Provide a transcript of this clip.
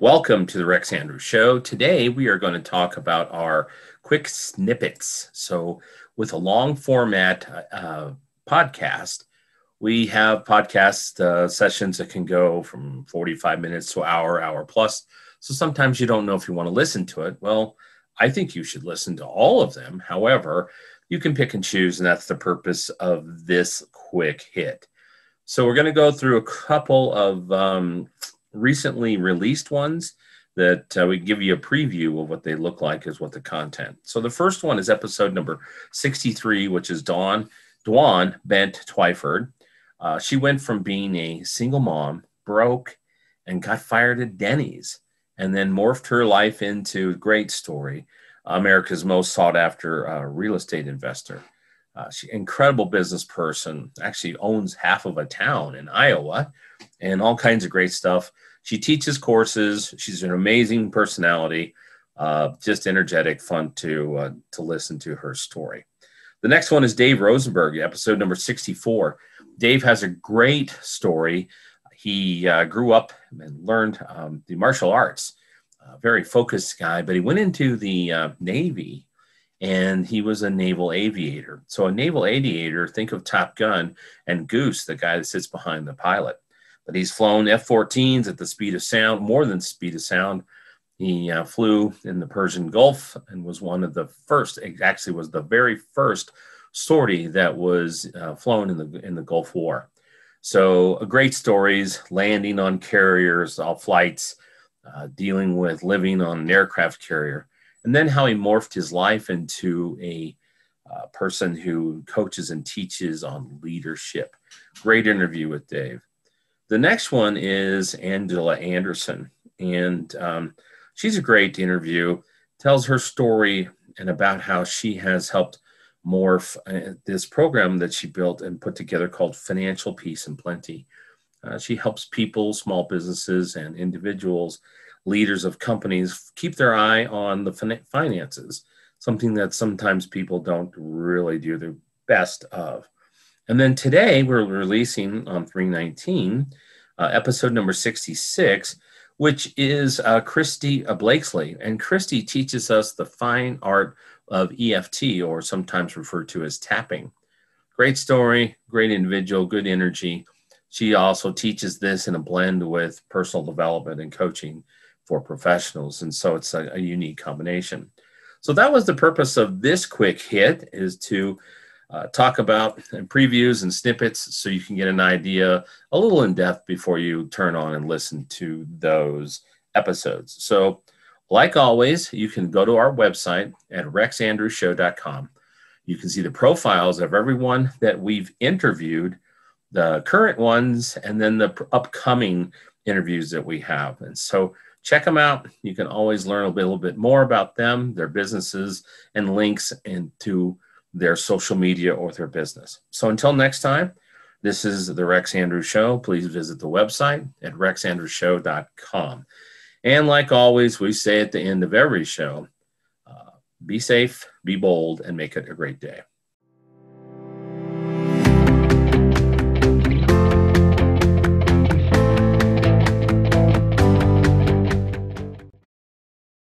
Welcome to the Rex Andrews Show. Today we are going to talk about our quick snippets. So, with a long format uh, podcast, we have podcast uh, sessions that can go from 45 minutes to hour, hour plus. So sometimes you don't know if you want to listen to it. Well, I think you should listen to all of them. However, you can pick and choose, and that's the purpose of this quick hit. So we're going to go through a couple of um, recently released ones that uh, we give you a preview of what they look like is what the content. So the first one is episode number 63, which is Dawn, Dwan Bent Twyford. Uh, she went from being a single mom, broke, and got fired at Denny's, and then morphed her life into a great story, America's most sought after uh, real estate investor. Uh, she incredible business person. Actually owns half of a town in Iowa, and all kinds of great stuff. She teaches courses. She's an amazing personality. Uh, just energetic, fun to uh, to listen to her story. The next one is Dave Rosenberg, episode number sixty-four. Dave has a great story. He uh, grew up and learned um, the martial arts. very focused guy, but he went into the uh, Navy and he was a naval aviator. So a naval aviator, think of Top Gun and Goose, the guy that sits behind the pilot. But he's flown F-14s at the speed of sound, more than speed of sound. He uh, flew in the Persian Gulf and was one of the first. Actually, was the very first sortie that was uh, flown in the in the Gulf War. So, uh, great stories, landing on carriers, all flights, uh, dealing with living on an aircraft carrier and then how he morphed his life into a uh, person who coaches and teaches on leadership. Great interview with Dave. The next one is Angela Anderson, and um, she's a great interview. Tells her story and about how she has helped morph uh, this program that she built and put together called Financial Peace and Plenty. Uh, she helps people, small businesses, and individuals leaders of companies keep their eye on the finances, something that sometimes people don't really do the best of. And then today we're releasing on 319, uh, episode number 66, which is uh, Christy Blakesley. And Christy teaches us the fine art of EFT, or sometimes referred to as tapping. Great story, great individual, good energy. She also teaches this in a blend with personal development and coaching for professionals. And so it's a, a unique combination. So that was the purpose of this quick hit is to uh, talk about previews and snippets so you can get an idea a little in depth before you turn on and listen to those episodes. So, like always, you can go to our website at rexandrewshow.com. You can see the profiles of everyone that we've interviewed, the current ones, and then the upcoming interviews that we have. And so check them out. You can always learn a little bit more about them, their businesses, and links into their social media or their business. So until next time, this is the Rex Andrews Show. Please visit the website at rexandrewshow.com. And like always, we say at the end of every show, uh, be safe, be bold, and make it a great day.